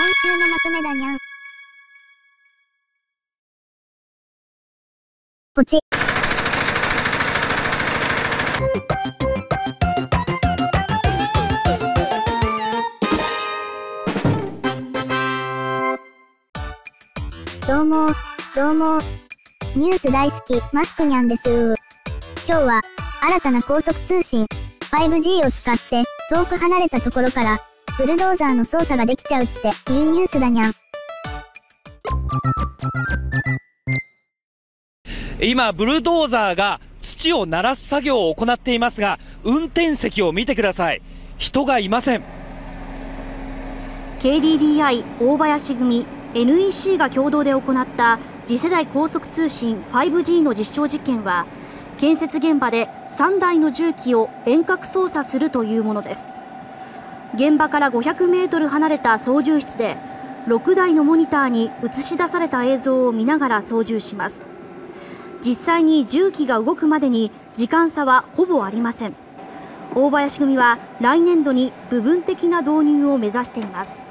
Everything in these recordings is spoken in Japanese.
今週のまとめだにゃん。ポチ。どうも、どうも。ニュース大好き、マスクニャンです今日は、新たな高速通信、5G を使って、遠く離れたところから、ブルドーザーの操作ができちゃうっていうニュースだにゃん。今、ブルドーザーが土を鳴らす作業を行っていますが、運転席を見てください。人がいません。KDDI 大林組 NEC が共同で行った次世代高速通信 5G の実証実験は建設現場で3台の重機を遠隔操作するというものです現場から500メートル離れた操縦室で6台のモニターに映し出された映像を見ながら操縦します。実際に重機が動くまでに時間差はほぼありません。大林組は来年度に部分的な導入を目指しています。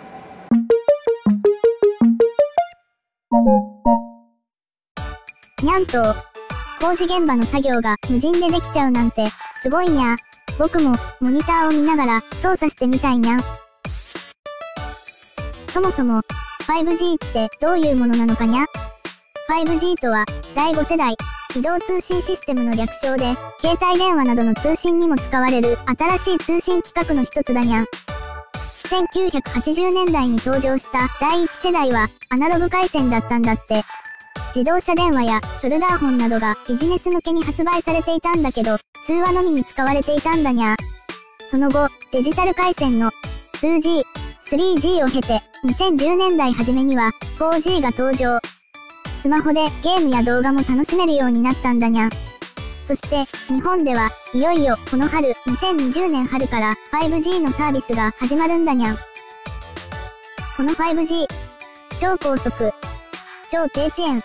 にゃんと、工事現場の作業が無人でできちゃうなんて、すごいにゃ。僕も、モニターを見ながら操作してみたいにゃん。そもそも、5G ってどういうものなのかにゃ ?5G とは、第5世代、移動通信システムの略称で、携帯電話などの通信にも使われる新しい通信規格の一つだにゃん。1980年代に登場した第1世代はアナログ回線だったんだって。自動車電話やショルダーホンなどがビジネス向けに発売されていたんだけど、通話のみに使われていたんだにゃその後、デジタル回線の 2G、3G を経て、2010年代初めには 4G が登場。スマホでゲームや動画も楽しめるようになったんだにゃ。そして、日本ではいよいよこの春、2020年春から 5G のサービスが始まるんだにゃ。この 5G、超高速、超低遅延、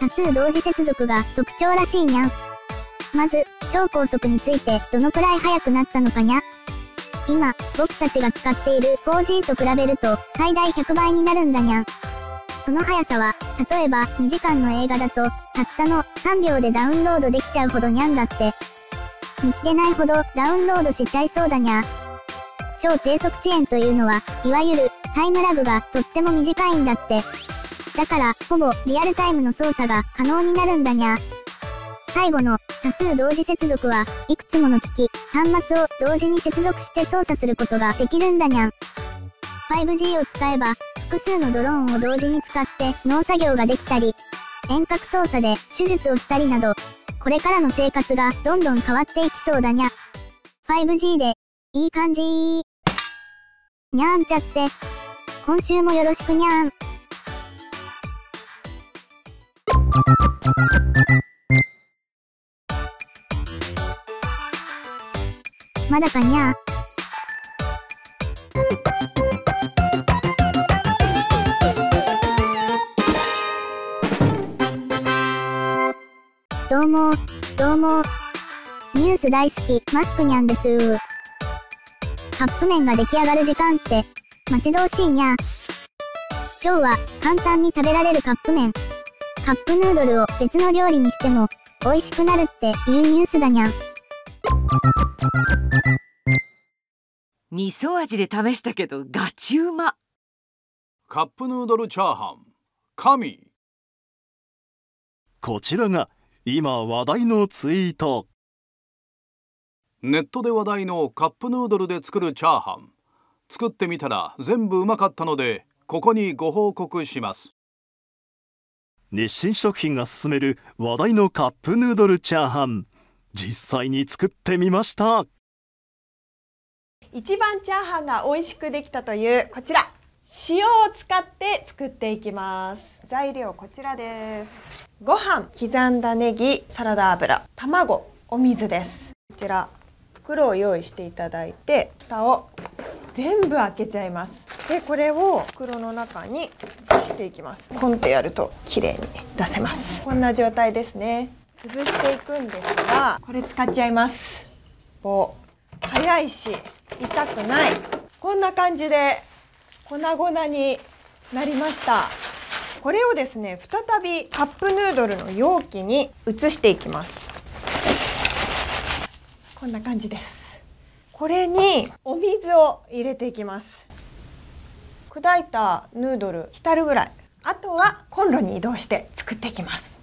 多数同時接続が特徴らしいにゃん。まず、超高速についてどのくらい速くなったのかにゃ今、僕たちが使っている 4G と比べると最大100倍になるんだにゃ。その速さは、例えば2時間の映画だと、たったの3秒でダウンロードできちゃうほどにゃんだって。見切れないほどダウンロードしちゃいそうだにゃ。超低速遅延というのは、いわゆるタイムラグがとっても短いんだって。だから、ほぼリアルタイムの操作が可能になるんだにゃ。最後の多数同時接続はいくつもの機器、端末を同時に接続して操作することができるんだにゃん。5G を使えば、複数のドローンを同時に使って農作業ができたり、遠隔操作で手術をしたりなど、これからの生活がどんどん変わっていきそうだにゃ。5G で、いい感じにゃんちゃって。今週もよろしくにゃん。まだかにゃどうも、どうも。ニュース大好き、マスクにゃんですカップ麺が出来上がる時間って、待ち遠しいにゃ今日は簡単に食べられるカップ麺。カップヌードルを別の料理にしても美味しくなるっていうニュースだにゃん。味噌味で試したけどガチうま。カップヌードルチャーハン、神。こちらが今話題のツイート。ネットで話題のカップヌードルで作るチャーハン。作ってみたら全部うまかったので、ここにご報告します。日清食品が勧める話題のカップヌードルチャーハン実際に作ってみました。一番チャーハンが美味しくできたというこちら。塩を使って作っていきます。材料こちらです。ご飯刻んだネギサラダ油卵お水です。こちら袋を用意していただいて蓋を全部開けちゃいます。でこれを袋の中に出していきます。コンってやると綺麗に出せます。こんな状態ですね。潰していくんですがこれ使っちゃいます。棒早いし痛くない。こんな感じで粉々になりました。これをですね再びカップヌードルの容器に移していきます。こんな感じです。これにお水を入れていきます。砕いたヌードル浸るぐらい。あとはコンロに移動して作っていきます。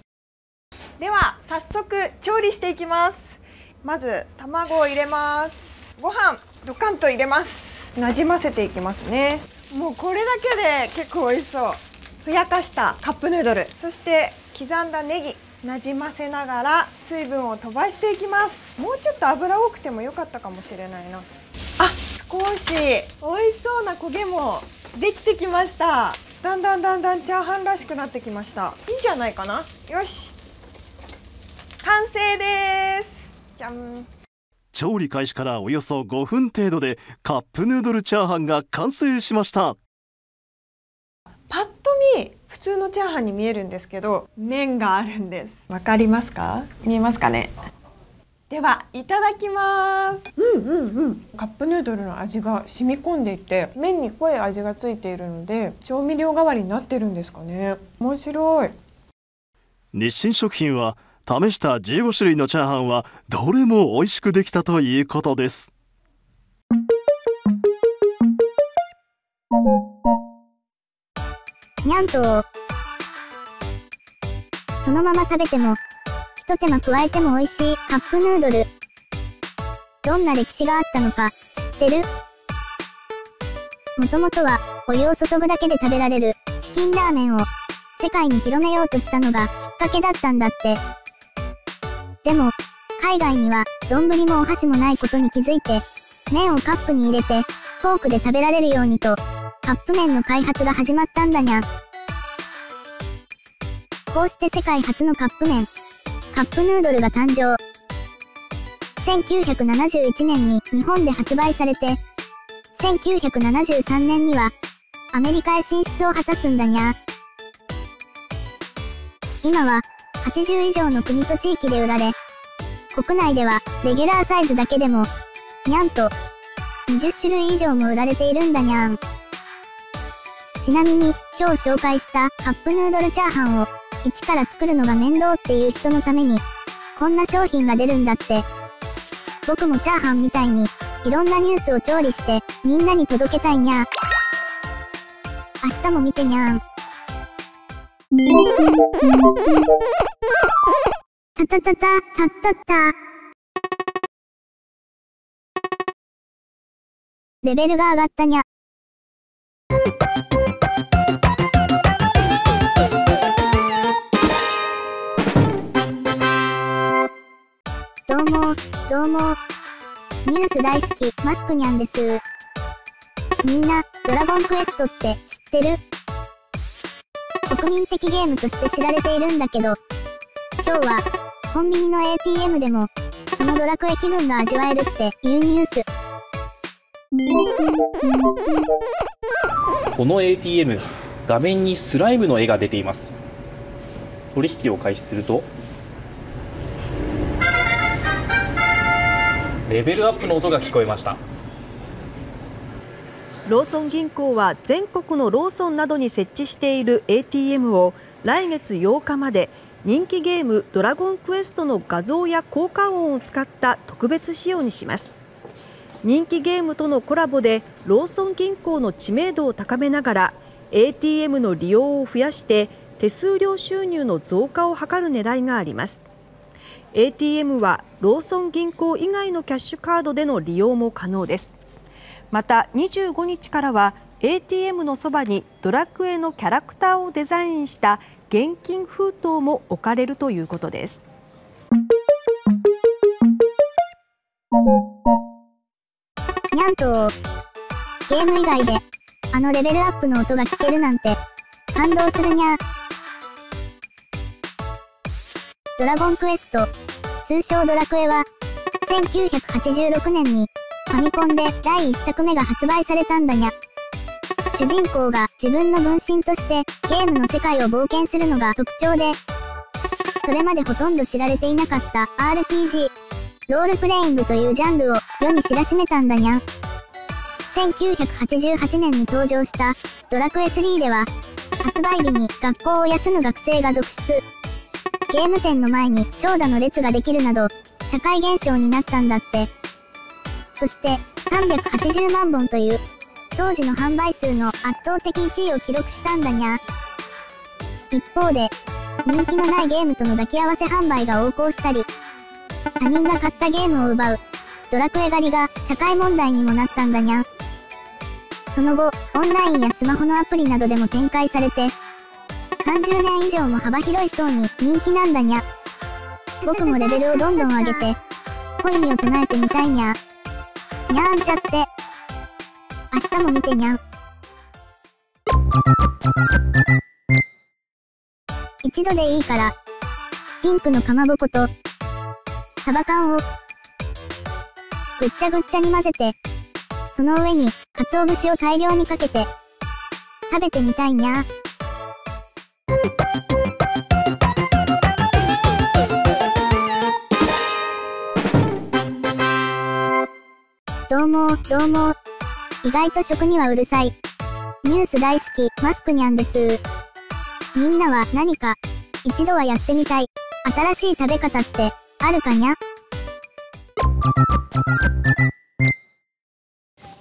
では早速調理していきます。まず卵を入れます。ご飯ドカンと入れます。なじませていきますね。もうこれだけで結構美味しそう。ふやかしたカップヌードル。そして刻んだネギ。なじませながら水分を飛ばしていきます。もうちょっと油多くても良かったかもしれないな。あ少し。美味しそうな焦げもできてきました。だんだんだんだんチャーハンらしくなってきました。いいんじゃないかな。よし完成です。じゃん。調理開始からおよそ5分程度でカップヌードルチャーハンが完成しました。パッと見普通のチャーハンに見えるんですけど麺があるんです。わかりますか？見えますかね？ではいただきます。うんうんうん。カップヌードルの味が染み込んでいて麺に濃い味がついているので調味料代わりになってるんですかね？面白い。日清食品は試した15種類のチャーハンはどれも美味しくできたということですにゃんとそのまま食べても、ひと手間加えても美味しいカップヌードル。どんな歴史があったのか知ってる？もともとはお湯を注ぐだけで食べられるチキンラーメンを世界に広めようとしたのがきっかけだったんだって。でも、海外には丼もお箸もないことに気づいて、麺をカップに入れてフォークで食べられるようにとカップ麺の開発が始まったんだにゃ。こうして世界初のカップ麺、カップヌードルが誕生。1971年に日本で発売されて、1973年にはアメリカへ進出を果たすんだにゃ。今は80以上の国と地域で売られ、国内ではレギュラーサイズだけでも、にゃんと20種類以上も売られているんだにゃん。ちなみに、今日紹介したカップヌードルチャーハンを、一から作るのが面倒っていう人のために、こんな商品が出るんだって。僕もチャーハンみたいに、いろんなニュースを調理して、みんなに届けたいにゃー。明日も見てにゃん。たたたた、たったた。レベルが上がったにゃ。どうも、どうも。ニュース大好き、マスクニャンです。みんな、ドラゴンクエストって知ってる国民的ゲームとして知られているんだけど、今日は、コンビニの ATM でも、そのドラクエ気分が味わえるっていうニュース。この ATM 画面にスライムの絵が出ています取引を開始するとレベルアップの音が聞こえましたローソン銀行は全国のローソンなどに設置している ATM を来月8日まで人気ゲームドラゴンクエストの画像や効果音を使った特別仕様にします。人気ゲームとのコラボでローソン銀行の知名度を高めながら ATM の利用を増やして手数料収入の増加を図る狙いがあります。ATM はローソン銀行以外のキャッシュカードでの利用も可能です。また25日からは ATM のそばにドラクエのキャラクターをデザインした現金封筒も置かれるということです。にゃんとゲーム以外であのレベルアップの音が聞けるなんて感動するにゃ。ドラゴンクエスト通称ドラクエは、1986年に、ファミコンで第1作目が発売されたんだにゃ。主人公が自分の分身としてゲームの世界を冒険するのが特徴で、それまでほとんど知られていなかった RPG、ロールプレイングというジャンルを世に知らしめたんだにゃ。1988年に登場したドラクエ3では、発売日に学校を休む学生が続出。ゲーム店の前に長蛇の列ができるなど、社会現象になったんだって。そして380万本という当時の販売数の圧倒的1位を記録したんだにゃ。一方で、人気のないゲームとの抱き合わせ販売が横行したり、他人が買ったゲームを奪う、ドラクエ狩りが社会問題にもなったんだにゃ。その後、オンラインやスマホのアプリなどでも展開されて、30年以上も幅広い層に人気なんだにゃ。僕もレベルをどんどん上げて、ホイミを唱えてみたいにゃ。にゃーんちゃって。明日も見てにゃん。一度でいいから、ピンクのかまぼこと、サバ缶を、ぐっちゃぐっちゃに混ぜて、その上に、鰹節を大量にかけて、食べてみたいにゃども、どうも。意外と食にはうるさい。ニュース大好き、マスクニャンです。みんなは何か、一度はやってみたい、新しい食べ方って、あるかにゃ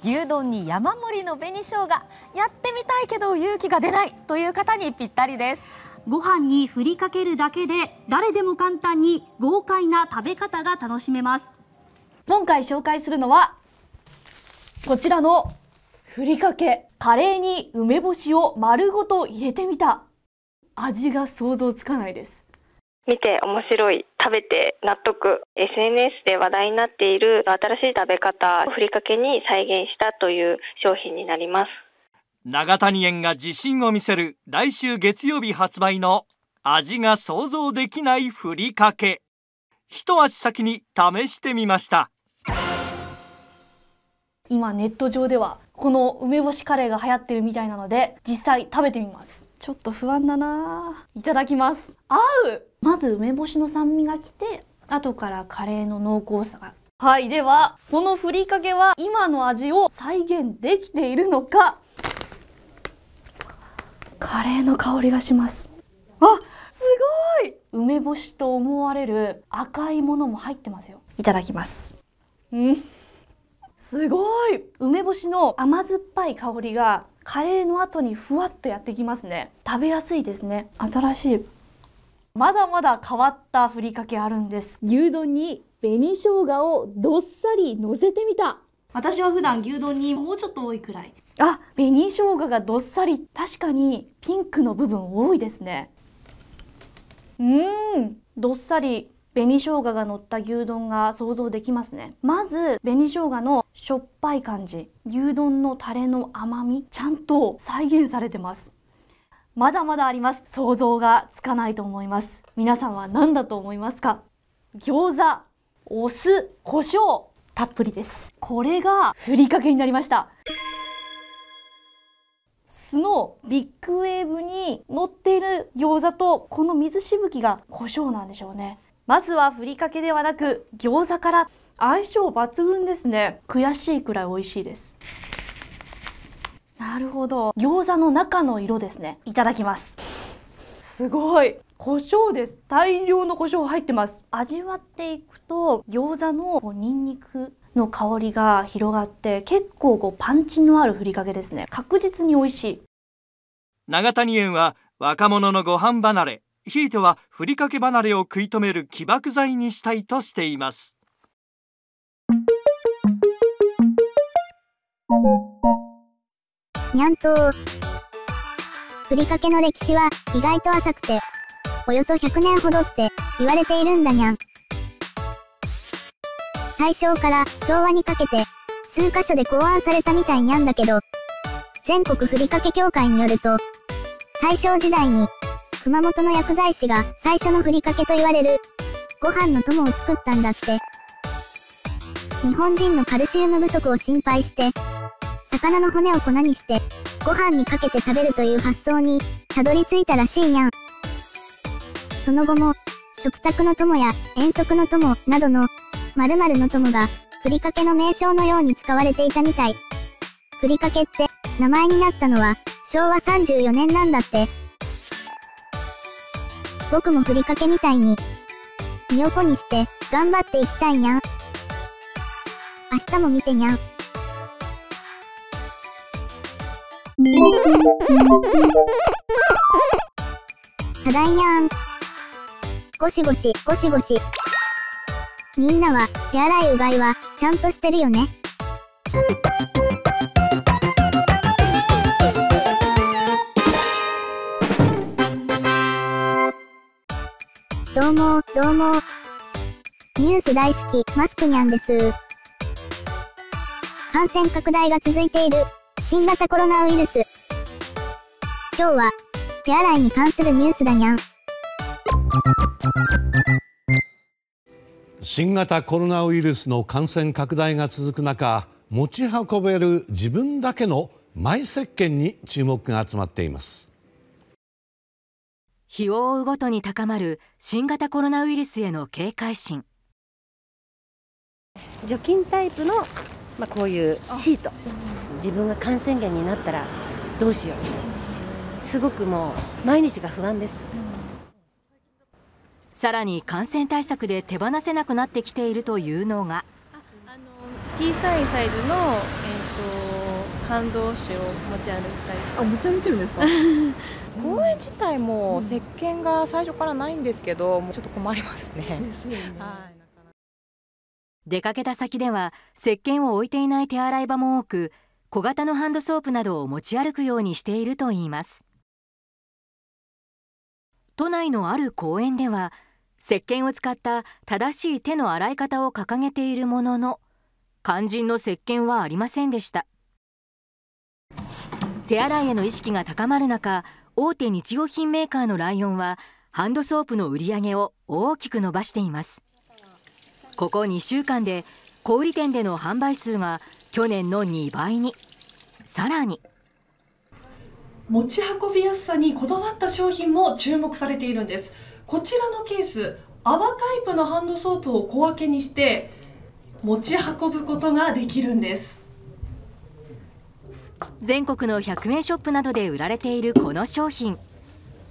牛丼に山盛りの紅生姜。やってみたいけど勇気が出ない。という方にぴったりです。ご飯に振りかけるだけで誰でも簡単に豪快な食べ方が楽しめます。今回紹介するのはこちらのふりかけカレーに梅干しを丸ごと入れてみた。味が想像つかないです。見て面白い。食べて納得。SNS で話題になっている新しい食べ方ふりかけに再現したという商品になります。長谷園が自信を見せる来週月曜日発売の味が想像できないふりかけ。一足先に試してみました今ネット上ではこの梅干しカレーが流行ってるみたいなので実際食べてみます。ちょっと不安だな。いただきます。合う。まず梅干しの酸味がきて後からカレーの濃厚さが。はいではこのふりかけは今の味を再現できているのか。カレーの香りがします。あすごい。梅干しと思われる赤いものも入ってますよ。いただきます。うんすごい。梅干しの甘酸っぱい香りがカレーの後にふわっとやってきますね。食べやすいですね。新しい。まだまだ変わったふりかけあるんです。牛丼に紅生姜をどっさり乗せてみた。私は普段牛丼にもうちょっと多いくらい。あ紅生姜がどっさり。確かにピンクの部分多いですね。うん。どっさり紅生姜が乗った牛丼が想像できますね。まず紅生姜のしょっぱい感じ牛丼のタレの甘みちゃんと再現されてます。まだまだあります。想像がつかないと思います。皆さんは何だと思いますか？餃子お酢胡椒たっぷりです。これがふりかけになりました。酢のビッグウェーブに乗っている餃子とこの水しぶきが胡椒なんでしょうね。まずはふりかけではなく餃子から。相性抜群ですね。悔しいくらい美味しいです。なるほど。餃子の中の色ですね。いただきます。すごい。胡椒です。大量の胡椒入ってます。味わっていくと餃子のニンニクの香りが広がって結構こうパンチのあるふりかけですね。確実に美味しい。長谷園は若者のご飯離れひいてはふりかけ離れを食い止める起爆剤にしたいとしています。にゃんとふりかけの歴史は意外と浅くておよそ100年ほどって言われているんだにゃん。大正から昭和にかけて数箇所で考案されたみたいにゃんだけど全国ふりかけ協会によると大正時代に熊本の薬剤師が最初のふりかけと言われるご飯の友を作ったんだって。日本人のカルシウム不足を心配して、魚の骨を粉にして、ご飯にかけて食べるという発想に、たどり着いたらしいにゃん。その後も、食卓の友や遠足の友などの、〇〇の友が、ふりかけの名称のように使われていたみたい。ふりかけって名前になったのは昭和34年なんだって。僕もふりかけみたいに身を粉にして頑張っていきたいにゃ。明日も見てにゃ。ただいにゃーん。ゴシゴシ、ゴシゴシ。みんなは手洗いうがいはちゃんとしてるよね。も、どうも。ニュース大好き、マスクニャンです。感染拡大が続いている新型コロナウイルス。今日は手洗いに関するニュースだにゃん。新型コロナウイルスの感染拡大が続く中持ち運べる自分だけのマイ石鹸に注目が集まっています日を追うごとに高まる新型コロナウイルスへの警戒心。除菌タイプの、まあ、こういうシート。自分が感染源になったらどうしよう。すごくもう毎日が不安です。さらに感染対策で手放せなくなってきているというのが。小さいサイズの、えー、とハンドウォッシュを持ち歩いたりあ持ち歩いてるんですか？公園自体も石鹸が最初からないんですけど、もうちょっと困りますね。ですよね。はい。出かけた先では石鹸を置いていない手洗い場も多く小型のハンドソープなどを持ち歩くようにしているといいます。都内のある公園では石鹸を使った正しい手の洗い方を掲げているものの肝心の石鹸はありませんでした手洗いへの意識が高まる中大手日用品メーカーのライオンはハンドソープの売り上げを大きく伸ばしています。ここ2週間で小売店での販売数が去年の2倍に。さらに。持ち運びやすさにこだわった商品も注目されているんです。こちらのケース泡タイプのハンドソープを小分けにして持ち運ぶことができるんです。全国の100円ショップなどで売られているこの商品。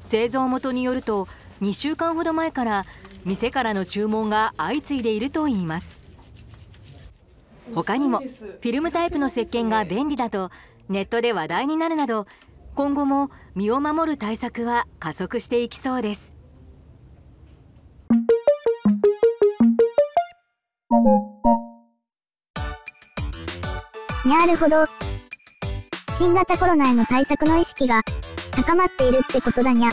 製造元によると2週間ほど前から店からの注文が相次いでいるといいます。他にもフィルムタイプの石鹸が便利だとネットで話題になるなど今後も身を守る対策は加速していきそうです。なるほど。新型コロナへの対策の意識が高まっているってことだにゃ。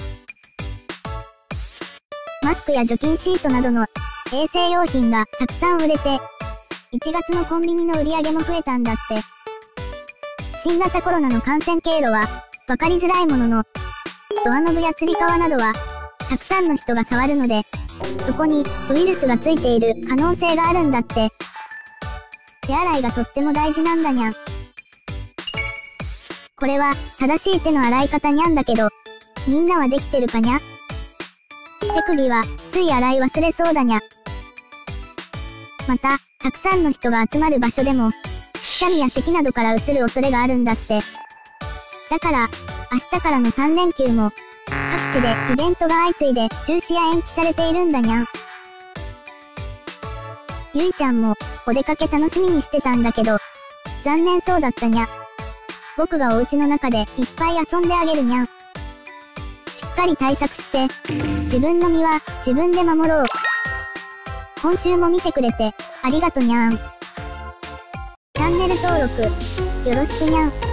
マスクや除菌シートなどの衛生用品がたくさん売れて、1月のコンビニの売り上げも増えたんだって。新型コロナの感染経路は分かりづらいものの、ドアノブやつり革などはたくさんの人が触るので、そこにウイルスがついている可能性があるんだって。手洗いがとっても大事なんだにゃん。これは正しい手の洗い方にゃんだけど、みんなはできてるかにゃ？手首はつい洗い忘れそうだにゃ。また、たくさんの人が集まる場所でも、くしゃみや咳などから移る恐れがあるんだって。だから、明日からの3連休も、各地でイベントが相次いで中止や延期されているんだにゃん。ゆいちゃんも、お出かけ楽しみにしてたんだけど、残念そうだったにゃ。僕がお家の中でいっぱい遊んであげるにゃん。しっかり対策して、自分の身は自分で守ろう。今週も見てくれて、ありがとにゃん。チャンネル登録、よろしくにゃん。